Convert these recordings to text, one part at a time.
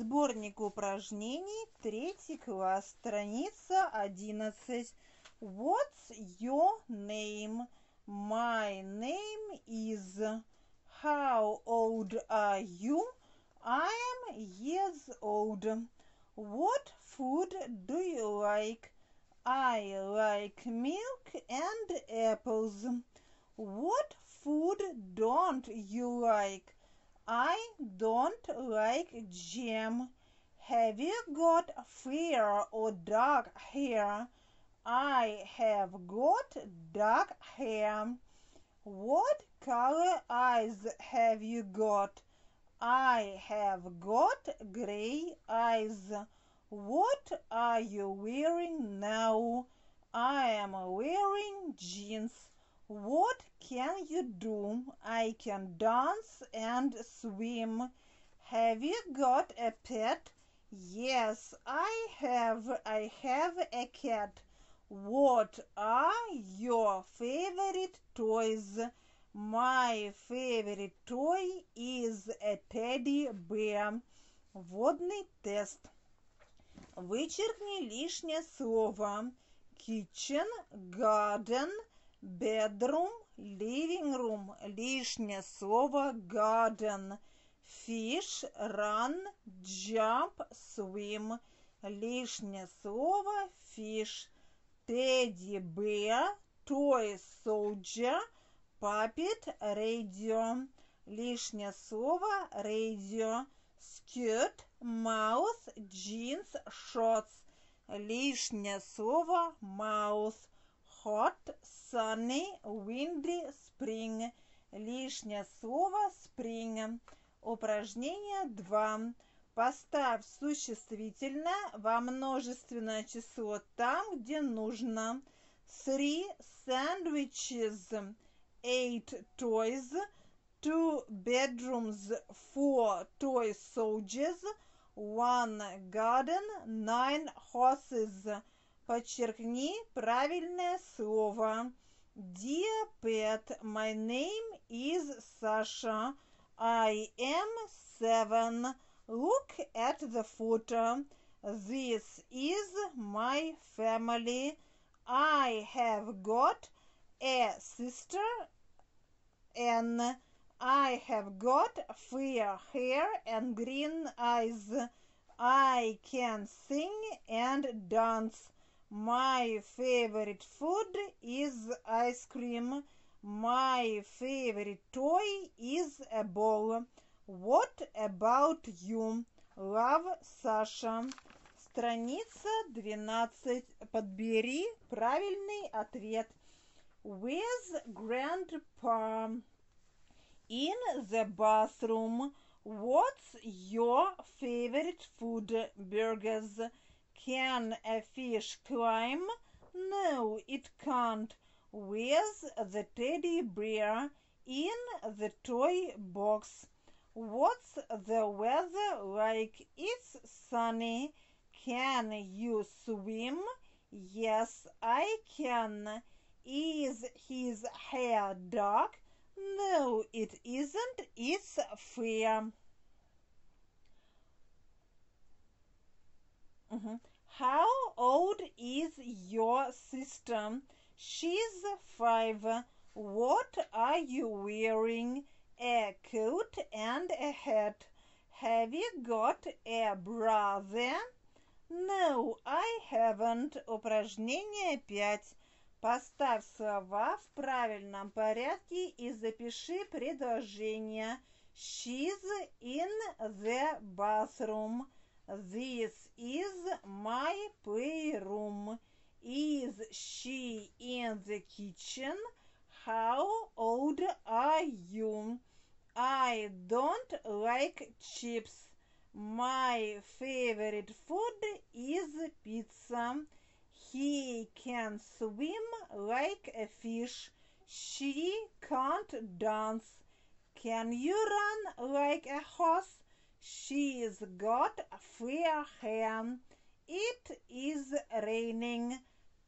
Сборник упражнений, третий класс, страница одиннадцать. What's your name? My name is. How old are you? I am years old. What food do you like? I like milk and apples. What food don't you like? I don't like jam. Have you got fair or dark hair? I have got dark hair. What color eyes have you got? I have got gray eyes. What are you wearing now? I am wearing jeans. What can you do? I can dance and swim. Have you got a pet? Yes, I have. I have a cat. What are your favorite toys? My favorite toy is a teddy bear. Вводный тест. Вычеркни лишнее слово. Kitchen, garden, bedroom, living room. Лишнее слово garden. Fish, run, jump, swim. Лишнее слово fish. Teddy bear, toy soldier, puppet, radio. Лишнее слово radio. Skirt, mouth, jeans, shorts. Лишнее слово mouth. Hot, sunny, windy, spring. Лишнее слово spring. Упражнение 2. Поставь существительное во множественное число там, где нужно. Three sandwiches, eight toys, two bedrooms, four toy soldiers, one garden, nine horses. Подчеркни правильное слово. Dear pet, my name is Sasha. I am seven. Look at the photo. This is my family. I have got a sister and I have got fair hair and green eyes. I can sing and dance. My favorite food is ice cream. My favorite toy is a ball. What about you? Love, Саша. Страница 12. Подбери правильный ответ. With grandpa. In the bathroom. What's your favorite food? Burgers. Can a fish climb? No, it can't. Where's the teddy bear? In the toy box. What's the weather like? It's sunny. Can you swim? Yes, I can. Is his hair dark? No, it isn't. It's fair. Mhm. How old is your sister? She's five. What are you wearing? A coat and a hat. Have you got a brother? No, I haven't. Упражнение 5. Поставь слова в правильном порядке и запиши предложение. She's in the bathroom. This is my playroom. Is she in the kitchen? How old are you? I don't like chips. My favorite food is pizza. He can swim like a fish. She can't dance. Can you run like a horse? She's got fair hair. It is raining.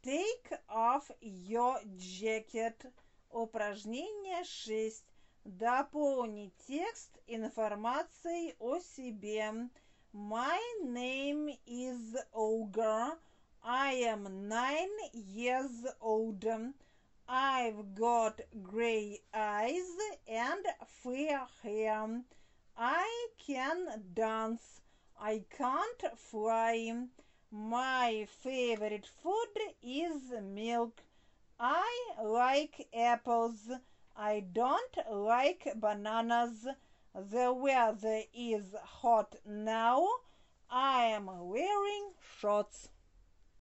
Take off your jacket. Упражнение 6. Дополни текст информацией о себе. My name is Olga. I am nine years old. I've got gray eyes and fair hair. I can dance. I can't fly. My favorite food is milk. I like apples. I don't like bananas. The weather is hot now. I am wearing shorts.